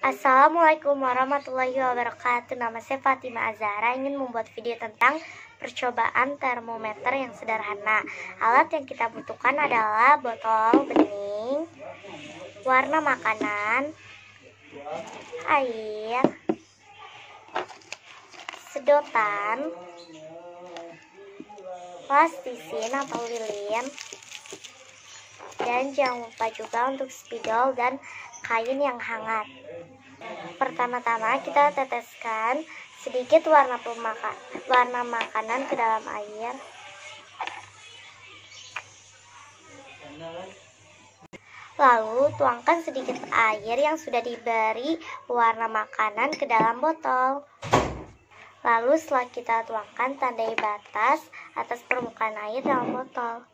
Assalamualaikum warahmatullahi wabarakatuh. Nama saya Fatima Azara ingin membuat video tentang percobaan termometer yang sederhana. Alat yang kita butuhkan adalah botol bening Warna makanan Air Sedotan Plastisin atau lilin dan jangan lupa juga untuk spidol dan kain yang hangat Pertama-tama kita teteskan sedikit warna pemaka warna makanan ke dalam air. Lalu tuangkan sedikit air yang sudah diberi warna makanan ke dalam botol. Lalu setelah kita tuangkan tandai batas atas permukaan air dalam botol.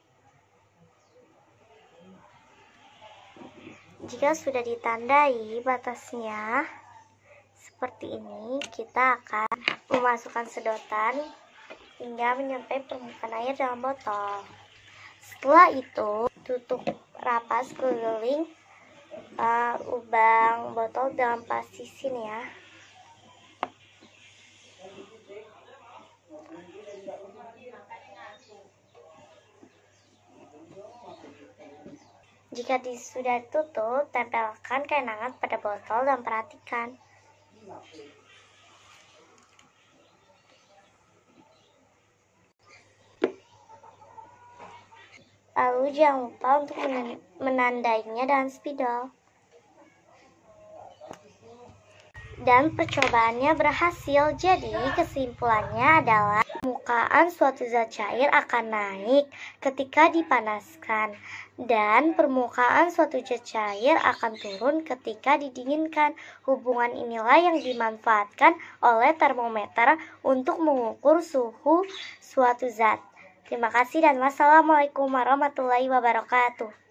Jika sudah ditandai batasnya seperti ini, kita akan memasukkan sedotan hingga menyampai permukaan air dalam botol. Setelah itu, tutup rapat sekeliling uh, lubang botol dalam plastisin ya. Jika sudah tutup, tempelkan kain hangat pada botol dan perhatikan. Lalu jangan lupa untuk menandainya dengan spidol. Dan percobaannya berhasil, jadi kesimpulannya adalah permukaan suatu zat cair akan naik ketika dipanaskan dan permukaan suatu zat cair akan turun ketika didinginkan. Hubungan inilah yang dimanfaatkan oleh termometer untuk mengukur suhu suatu zat. Terima kasih dan wassalamualaikum warahmatullahi wabarakatuh.